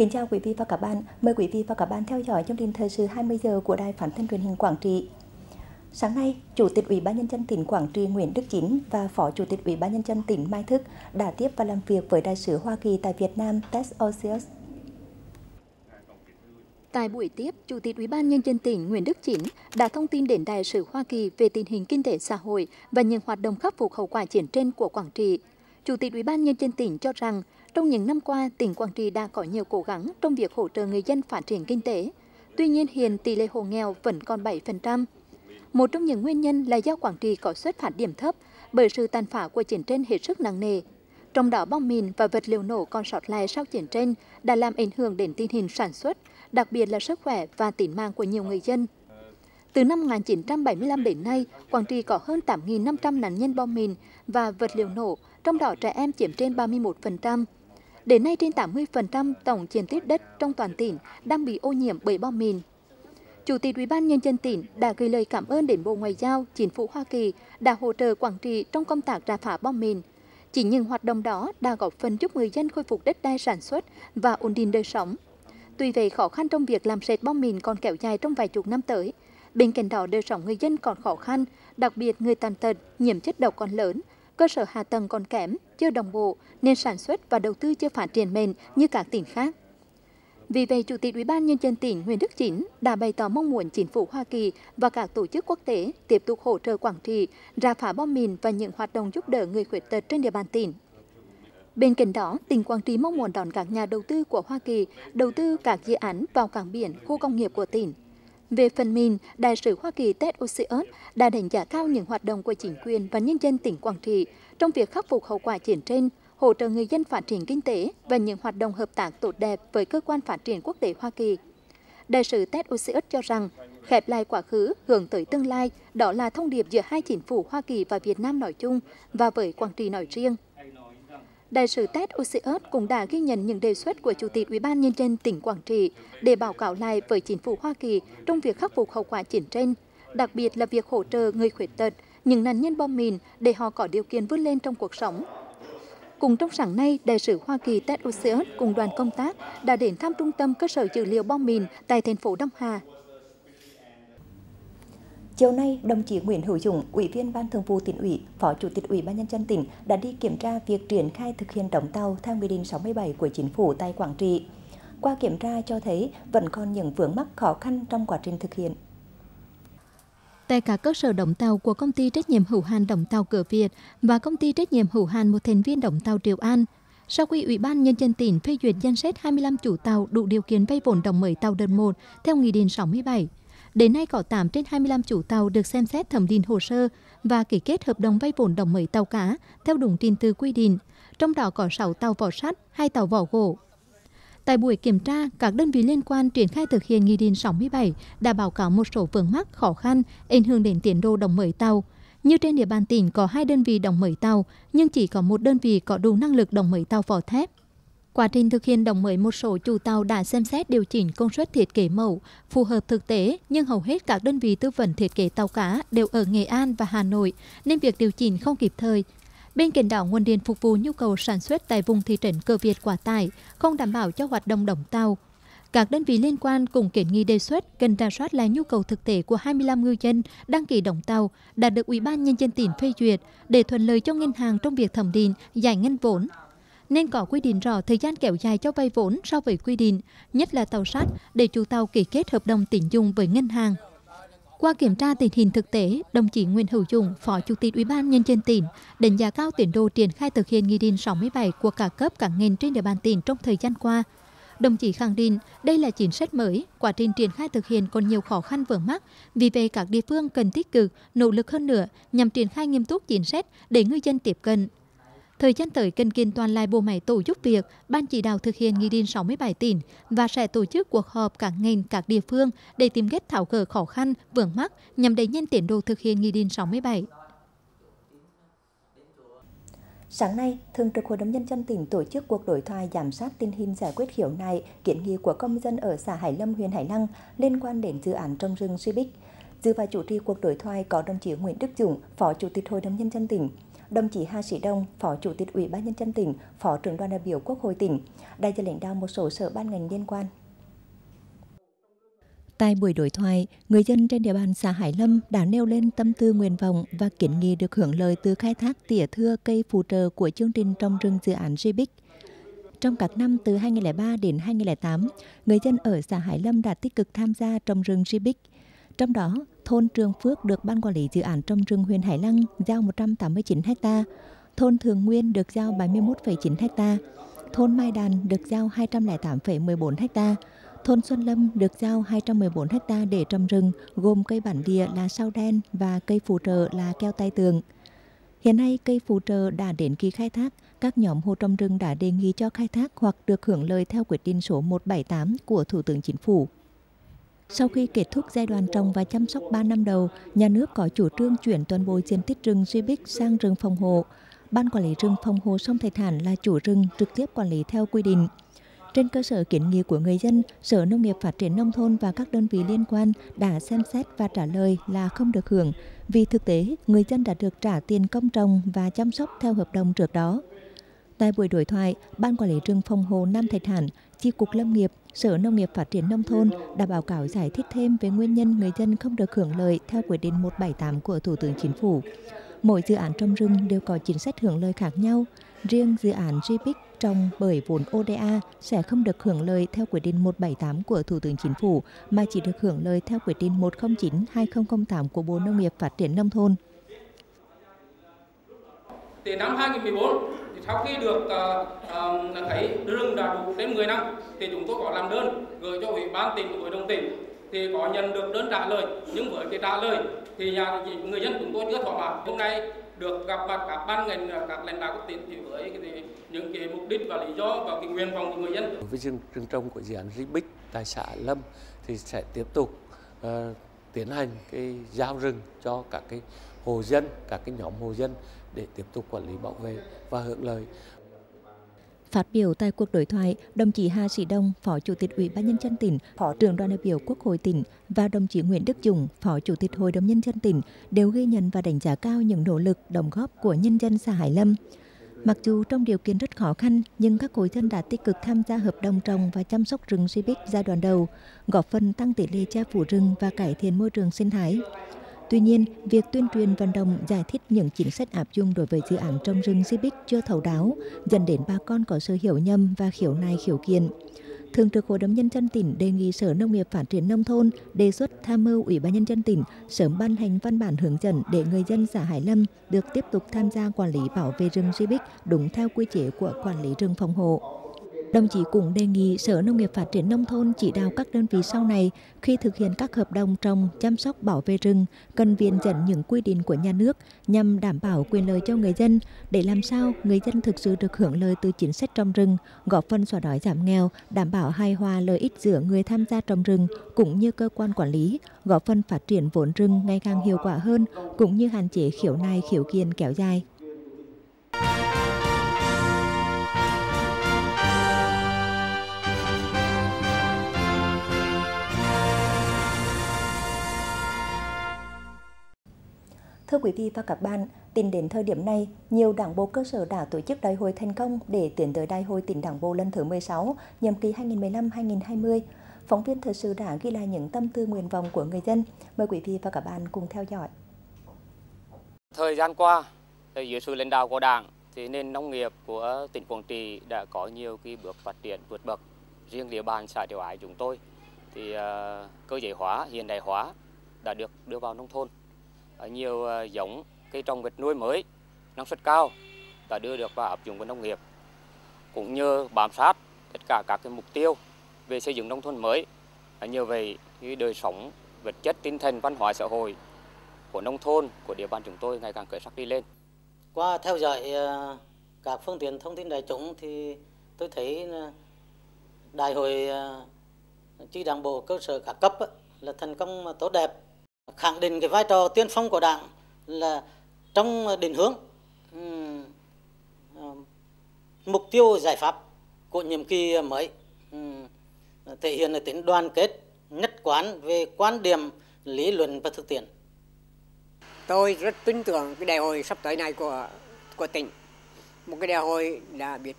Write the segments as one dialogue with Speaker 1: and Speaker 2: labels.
Speaker 1: Kính chào quý vị và các bạn. Mời quý vị và các bạn theo dõi chương trình thời sự 20 giờ của Đài Phát thanh Truyền hình Quảng Trị. Sáng nay, Chủ tịch Ủy ban nhân dân tỉnh Quảng Trị Nguyễn Đức Chính và Phó Chủ tịch Ủy ban nhân dân tỉnh Mai Thức đã tiếp và làm việc với đại sứ Hoa Kỳ tại Việt Nam Tess Osius.
Speaker 2: Tại buổi tiếp, Chủ tịch Ủy ban nhân dân tỉnh Nguyễn Đức Chính đã thông tin đến đại sứ Hoa Kỳ về tình hình kinh tế xã hội và những hoạt động khắc phục hậu quả chiến tranh của Quảng Trị. Chủ tịch Ủy ban nhân dân tỉnh cho rằng trong những năm qua, tỉnh Quảng Trị đã có nhiều cố gắng trong việc hỗ trợ người dân phát triển kinh tế. Tuy nhiên, hiện tỷ lệ hộ nghèo vẫn còn 7%. Một trong những nguyên nhân là do Quảng Trị có xuất phát điểm thấp bởi sự tàn phá của chiến tranh hết sức nặng nề. Trong đó bom mìn và vật liệu nổ còn sót lại sau chiến tranh đã làm ảnh hưởng đến tình hình sản xuất, đặc biệt là sức khỏe và tính mạng của nhiều người dân. Từ năm 1975 đến nay, Quảng Trị có hơn 8.500 nạn nhân bom mìn và vật liệu nổ, trong đó trẻ em chiếm trên 31%. Đến nay trên 80% tổng diện tích đất trong toàn tỉnh đang bị ô nhiễm bởi bom mìn. Chủ tịch Ủy ban nhân dân tỉnh đã gửi lời cảm ơn đến Bộ Ngoại giao, Chính phủ Hoa Kỳ đã hỗ trợ Quảng Trị trong công tác rà phá bom mìn. Chỉ những hoạt động đó đã góp phần giúp người dân khôi phục đất đai sản xuất và ổn định đời sống. Tuy vậy, khó khăn trong việc làm sạch bom mìn còn kéo dài trong vài chục năm tới. Bên cạnh đó, đời sống người dân còn khó khăn, đặc biệt người tàn tật, nhiễm chất độc còn lớn, cơ sở hạ tầng còn kém, chưa đồng bộ nên sản xuất và đầu tư chưa phát triển bền như các tỉnh khác. Vì vậy, Chủ tịch Ủy ban nhân dân tỉnh Nguyễn Đức Chính đã bày tỏ mong muốn chính phủ Hoa Kỳ và các tổ chức quốc tế tiếp tục hỗ trợ Quảng Trị ra phá bom mìn và những hoạt động giúp đỡ người khuyết tật trên địa bàn tỉnh. Bên cạnh đó, tỉnh Quảng Trị mong muốn đón các nhà đầu tư của Hoa Kỳ đầu tư các dự án vào cảng biển, khu công nghiệp của tỉnh. Về phần mình, Đại sứ Hoa Kỳ Ted Osius đã đánh giá cao những hoạt động của chính quyền và nhân dân tỉnh Quảng Trị trong việc khắc phục hậu quả chiến tranh, hỗ trợ người dân phát triển kinh tế và những hoạt động hợp tác tốt đẹp với cơ quan phát triển quốc tế Hoa Kỳ. Đại sứ Ted Osius cho rằng, khép lại quá khứ, hướng tới tương lai, đó là thông điệp giữa hai chính phủ Hoa Kỳ và Việt Nam nói chung và với Quảng Trị nói riêng. Đại sứ Ted Osius cũng đã ghi nhận những đề xuất của Chủ tịch Ủy ban Nhân dân tỉnh Quảng Trị để báo cáo lại với chính phủ Hoa Kỳ trong việc khắc phục hậu quả chiến tranh, đặc biệt là việc hỗ trợ người khuyết tật, những nạn nhân bom mìn để họ có điều kiện vươn lên trong cuộc sống. Cùng trong sáng nay, đại sứ Hoa Kỳ Ted Osius cùng đoàn công tác đã đến thăm trung tâm cơ sở dữ liệu bom mìn tại thành phố Đông Hà.
Speaker 1: Chiều nay, đồng chí Nguyễn Hữu Dũng, Ủy viên Ban Thường vụ tỉnh ủy, Phó Chủ tịch Ủy ban nhân dân tỉnh đã đi kiểm tra việc triển khai thực hiện đóng tàu theo Nghị định 67 của Chính phủ tại Quảng Trị. Qua kiểm tra cho thấy vẫn còn những vướng mắc khó khăn trong quá trình thực hiện.
Speaker 2: Tại các cơ sở đóng tàu của công ty trách nhiệm hữu hạn đóng tàu Cửa Việt và công ty trách nhiệm hữu hạn một thành viên đóng tàu Triều An, sau khi Ủy ban Nhân dân tỉnh phê duyệt danh sách 25 chủ tàu đủ điều kiện vay vốn đồng mới tàu đợt 1 theo Nghị định 67, Đến nay có 8 trên 25 chủ tàu được xem xét thẩm định hồ sơ và ký kết hợp đồng vay vốn đồng mới tàu cá theo đúng trình tự quy định, trong đó có 6 tàu vỏ sắt, 2 tàu vỏ gỗ. Tại buổi kiểm tra, các đơn vị liên quan triển khai thực hiện Nghị định 67 đã báo cáo một số vướng mắc khó khăn ảnh hưởng đến tiến độ đồng mới tàu. Như trên địa bàn tỉnh có hai đơn vị đồng mới tàu, nhưng chỉ có một đơn vị có đủ năng lực đồng mới tàu vỏ thép. Quá trình thực hiện đồng mới một số chủ tàu đã xem xét điều chỉnh công suất thiết kế mẫu phù hợp thực tế, nhưng hầu hết các đơn vị tư vấn thiết kế tàu cá đều ở Nghệ An và Hà Nội, nên việc điều chỉnh không kịp thời. Bên cạnh đó, nguồn điện phục vụ nhu cầu sản xuất tại vùng thị trấn Cơ Việt quá tải, không đảm bảo cho hoạt động đồng tàu. Các đơn vị liên quan cùng kiến nghị đề xuất cần ra soát lại nhu cầu thực tế của 25 ngư dân đăng ký đồng tàu đã được Ủy ban Nhân dân tỉnh phê duyệt để thuận lợi cho ngân hàng trong việc thẩm định, giải ngân vốn, nên có quy định rõ thời gian kéo dài cho vay vốn so với quy định, nhất là tàu sắt để chủ tàu ký kết hợp đồng tín dụng với ngân hàng. Qua kiểm tra tình hình thực tế, đồng chí Nguyễn Hữu Dũng, Phó Chủ tịch Ủy ban nhân dân tỉnh, đánh giá cao tiến độ triển khai thực hiện Nghị định 67 của cả cấp cả ngành trên địa bàn tỉnh trong thời gian qua. Đồng chí khẳng định đây là chính sách mới, quá trình triển khai thực hiện còn nhiều khó khăn vướng mắc, vì vậy các địa phương cần tích cực, nỗ lực hơn nữa nhằm triển khai nghiêm túc chính sách để ngư dân tiếp cận, Thời gian tới cần kinh toàn lại bộ máy tổ giúp việc, ban chỉ đạo thực hiện Nghị định 67 tỉnh và sẽ tổ chức cuộc họp các ngành, các địa phương để tìm cách thảo gỡ khó khăn, vướng mắc nhằm đẩy nhanh tiến độ thực hiện Nghị định 67.
Speaker 1: Sáng nay, Thường trực Hội đồng Nhân dân tỉnh tổ chức cuộc đối thoại giám sát tình hình giải quyết khiếu nại, kiến nghị của công dân ở xã Hải Lâm, huyện Hải Lăng liên quan đến dự án trong rừng Subic. Dự và chủ trì cuộc đối thoại có đồng chí Nguyễn Đức Dũng, Phó Chủ tịch Hội đồng Nhân dân tỉnh, đồng chí Hà Sĩ Đông, Phó Chủ tịch Ủy ban nhân dân tỉnh, Phó trưởng đoàn đại biểu Quốc hội tỉnh, đại diện lãnh đạo một số sở ban ngành liên quan. Tại buổi đối thoại, người dân trên địa bàn xã Hải Lâm đã nêu lên tâm tư nguyện vọng và kiến nghị được hưởng lợi từ khai thác tỉa thưa cây phù trợ của chương trình trồng rừng dự án GBIC. Trong các năm từ 2003 đến 2008, người dân ở xã Hải Lâm đã tích cực tham gia trồng rừng GBIC. Trong đó, thôn Trường Phước được Ban Quản lý Dự án trồng rừng huyện Hải Lăng giao 189 ha, thôn Thường Nguyên được giao 71,9 ha, thôn Mai Đàn được giao 208,14 ha, Thôn Xuân Lâm được giao 214 ha để trồng rừng, gồm cây bản địa là sao đen và cây phù trợ là keo tai tường. Hiện nay, cây phù trợ đã đến kỳ khai thác, các nhóm hộ trồng rừng đã đề nghị cho khai thác hoặc được hưởng lợi theo quyết định số 178 của Thủ tướng Chính phủ. Sau khi kết thúc giai đoạn trồng và chăm sóc 3 năm đầu, nhà nước có chủ trương chuyển toàn bộ diện tích rừng Duy bích sang rừng phòng hộ. Ban quản lý rừng phòng hộ sông Thạch Thản là chủ rừng trực tiếp quản lý theo quy định. Trên cơ sở kiến nghị của người dân, Sở Nông nghiệp Phát triển Nông thôn và các đơn vị liên quan đã xem xét và trả lời là không được hưởng vì thực tế người dân đã được trả tiền công trồng và chăm sóc theo hợp đồng trước đó. Tại buổi đối thoại, Ban Quản lý rừng phòng hộ Nam Thạch Hàn, Chi cục Lâm nghiệp, Sở Nông nghiệp Phát triển Nông thôn đã báo cáo giải thích thêm về nguyên nhân người dân không được hưởng lợi theo quyết định 178 của Thủ tướng Chính phủ. Mỗi dự án trồng rừng đều có chính sách hưởng lợi khác nhau. Riêng dự án GPIC trồng bởi vốn ODA sẽ không được hưởng lợi theo quyết định 178 của Thủ tướng Chính phủ, mà chỉ được hưởng lợi theo quyết định 109-2008 của Bộ Nông nghiệp Phát triển Nông thôn.
Speaker 3: Từ năm 2014, sau khi được uh, uh, thấy rừng đã đủ đến 10 năm, thì chúng tôi có làm đơn gửi cho Ủy ban tỉnh, Hội đồng tỉnh thì có nhận được đơn trả lời. Nhưng với cái trả lời thì nhà người dân chúng tôi chưa thỏa mãn. Hôm nay được gặp mặt các ban ngành các lãnh đạo cấp tỉnh thì với cái, những cái mục đích và lý do và cái nguyện vọng của người dân.
Speaker 4: Với rừng rừng trồng của dự án Ribic tại xã Lâm thì sẽ tiếp tục uh, tiến hành cái giao rừng cho các cái hồ dân các cái nhóm hồ dân để tiếp tục quản lý bảo vệ và hưởng lợi
Speaker 1: Phát biểu tại cuộc đối thoại, đồng chí Hà Sĩ Đông, Phó Chủ tịch Ủy ban nhân dân tỉnh, Phó trưởng đoàn đại biểu Quốc hội tỉnh và đồng chí Nguyễn Đức Dũng, Phó Chủ tịch Hội đồng nhân dân tỉnh đều ghi nhận và đánh giá cao những nỗ lực đóng góp của nhân dân xã Hải Lâm. Mặc dù trong điều kiện rất khó khăn, nhưng các hội dân đã tích cực tham gia hợp đồng trồng và chăm sóc rừng Subic giai đoạn đầu, góp phần tăng tỷ lệ che phủ rừng và cải thiện môi trường sinh thái. Tuy nhiên, việc tuyên truyền vận động giải thích những chính sách áp dụng đối với dự án trồng rừng Zibic chưa thấu đáo, dẫn đến bà con có sự hiểu nhầm và khiếu nại khiếu kiện. Thường trực Hội đồng Nhân dân tỉnh đề nghị Sở Nông nghiệp Phát triển Nông thôn đề xuất tham mưu Ủy ban Nhân dân tỉnh sớm ban hành văn bản hướng dẫn để người dân xã Hải Lâm được tiếp tục tham gia quản lý bảo vệ rừng Zibic đúng theo quy chế của quản lý rừng phòng hộ. Đồng chí cũng đề nghị Sở Nông nghiệp Phát triển Nông thôn chỉ đạo các đơn vị sau này khi thực hiện các hợp đồng trồng, chăm sóc bảo vệ rừng cần viện dẫn những quy định của nhà nước nhằm đảm bảo quyền lợi cho người dân để làm sao người dân thực sự được hưởng lợi từ chính sách trồng rừng, góp phần xóa đói giảm nghèo, đảm bảo hài hòa lợi ích giữa người tham gia trồng rừng cũng như cơ quan quản lý, góp phần phát triển vốn rừng ngày càng hiệu quả hơn cũng như hạn chế khiếu nại khiếu kiện kéo dài. Thưa quý vị và các bạn, tính đến thời điểm này, nhiều đảng bộ cơ sở đã tổ chức đại hội thành công để tiến tới đại hội tỉnh đảng bộ lần thứ 16, nhiệm kỳ 2015-2020. Phóng viên thời sự đã ghi lại những tâm tư nguyện vọng của người dân. Mời quý vị và các bạn cùng theo dõi.
Speaker 5: Thời gian qua, dưới sự lãnh đạo của Đảng, thì nền nông nghiệp của tỉnh Quảng Trị đã có nhiều cái bước phát triển vượt bậc. Riêng địa bàn xã tiểu Ái chúng tôi thì uh, cơ giới hóa, hiện đại hóa đã được đưa vào nông thôn nhiều ờ, giống cây trồng vật nuôi mới, năng suất cao đã đưa được vào áp dụng vào nông nghiệp. Cũng như bám sát tất cả các cái mục tiêu về xây dựng nông thôn mới như vậy như đời sống vật chất, tinh thần, văn hóa, xã hội của nông thôn, của địa bàn chúng tôi ngày càng khởi sắc đi lên.
Speaker 6: Qua theo dõi ờ, các phương tiện thông tin đại chúng thì tôi thấy đại hội ờ, chi đảng bộ cơ sở các cấp là thành công tốt đẹp khẳng định cái vai trò tiên phong của đảng là trong định hướng ờ, mục tiêu giải pháp của nhiệm kỳ mới thể hiện là tính đoàn kết, nhất quán về quan điểm, lý luận và thực tiễn
Speaker 7: tôi rất tin tưởng cái đại hội sắp tới này của của tỉnh một cái đại hội đã biết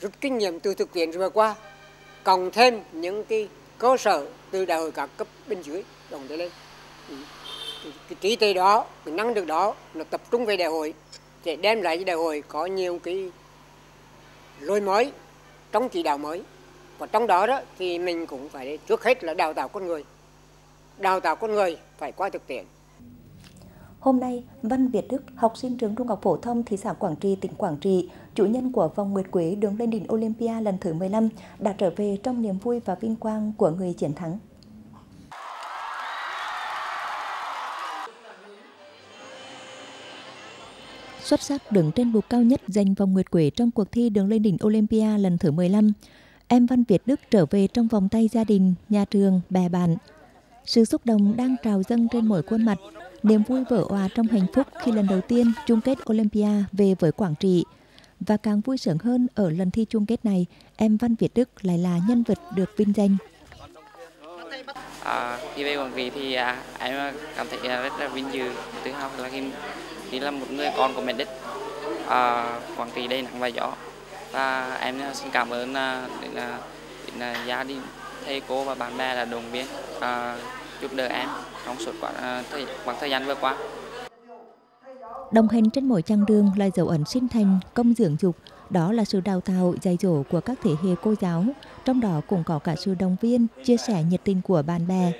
Speaker 7: rút kinh nghiệm từ thực tiễn vừa qua, cộng thêm những cái cơ sở từ đại hội các cấp bên dưới đồng tới lên cái, cái trí tuệ đó cái năng lực đó nó tập trung về đại hội để đem lại cho đại hội có nhiều cái lối mới trong chỉ đạo mới. Và trong đó đó thì mình cũng phải trước hết là đào tạo con người. Đào tạo con người phải qua thực tiễn.
Speaker 1: Hôm nay, Văn Việt Đức, học sinh trường trung học phổ thông thị xã Quảng Trị, tỉnh Quảng Trị, chủ nhân của vòng nguyệt quế đường lên đỉnh Olympia lần thứ 15 đã trở về trong niềm vui và vinh quang của người chiến thắng. Xuất sắc đứng trên bục cao nhất giành vòng nguyệt quế trong cuộc thi đường lên đỉnh Olympia lần thứ 15, em Văn Việt Đức trở về trong vòng tay gia đình, nhà trường, bè bạn. Sự xúc động đang trào dâng trên mỗi khuôn mặt niềm vui vỡ òa trong hạnh phúc khi lần đầu tiên chung kết Olympia về với Quảng Trị. Và càng vui sướng hơn ở lần thi chung kết này, em Văn Việt Đức lại là nhân vật được vinh danh.
Speaker 8: À, khi về Quảng Trị thì à, em cảm thấy à, rất là vinh dự, tự hào là khi, thì là một người con của mẹ đất. À, Quảng Trị đây nắng và gió. Và em xin cảm ơn à, đến, à, đến, đến gia đình, thầy cô và bạn bè là đồng viên à, giúp đỡ em trong suốt quãng à, thời, quãng thời gian vừa qua.
Speaker 1: Đồng hành trên mỗi chặng đường là dấu ấn sinh thành, công dưỡng dục, đó là sự đào tạo, dạy dỗ của các thế hệ cô giáo, trong đó cũng có cả sự động viên, chia sẻ nhiệt tình của bạn bè.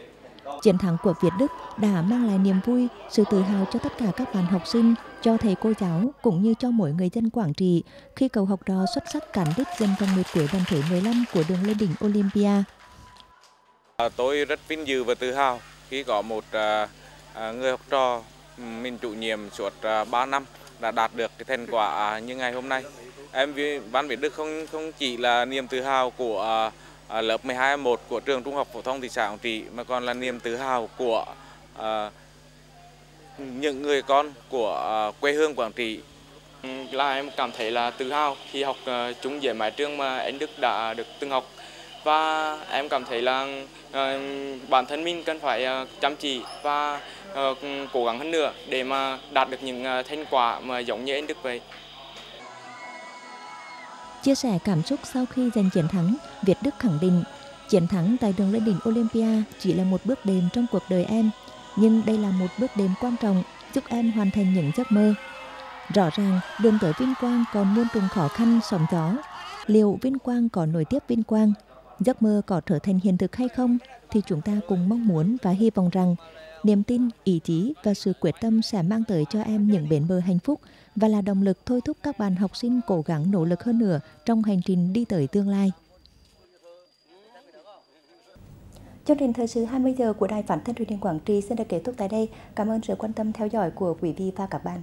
Speaker 1: Chiến thắng của Việt Đức đã mang lại niềm vui, sự tự hào cho tất cả các bạn học sinh, cho thầy cô giáo cũng như cho mỗi người dân Quảng Trị khi cầu học trò xuất sắc cán đích dân vòng nguyệt quế lần thứ 15 của đường lên đỉnh Olympia.
Speaker 9: À, tôi rất vinh dự và tự hào khi có một à, à, người học trò mình chủ nhiệm suốt 3 năm đã đạt được cái thành quả như ngày hôm nay. Em Văn Việt Đức không không chỉ là niềm tự hào của À, lớp 12 1 của trường Trung học phổ thông thị xã Quảng Trị, mà còn là niềm tự hào của à, những người con của à, quê hương Quảng Trị.
Speaker 10: Ừ, là em cảm thấy là tự hào khi học chung với mái trường mà anh Đức đã được từng học và em cảm thấy là bản thân mình cần phải chăm chỉ và cố gắng hơn nữa để mà đạt được những thành quả mà giống như anh Đức vậy.
Speaker 1: Chia sẻ cảm xúc sau khi giành chiến thắng, Việt Đức khẳng định chiến thắng tại đường lên đỉnh Olympia chỉ là một bước đệm trong cuộc đời em, nhưng đây là một bước đệm quan trọng giúp em hoàn thành những giấc mơ. Rõ ràng, đường tới vinh quang còn muôn trùng khó khăn sóng gió. Liệu vinh quang có nổi tiếp vinh quang Giấc mơ có trở thành hiện thực hay không thì chúng ta cùng mong muốn và hy vọng rằng niềm tin, ý chí và sự quyết tâm sẽ mang tới cho em những bến bờ hạnh phúc và là động lực thôi thúc các bạn học sinh cố gắng nỗ lực hơn nữa trong hành trình đi tới tương lai. Chương trình thời sự 20 giờ của Đài Phản thân truyền hình Quảng Trị xin được kết thúc tại đây. Cảm ơn sự quan tâm theo dõi của quý vị và các bạn.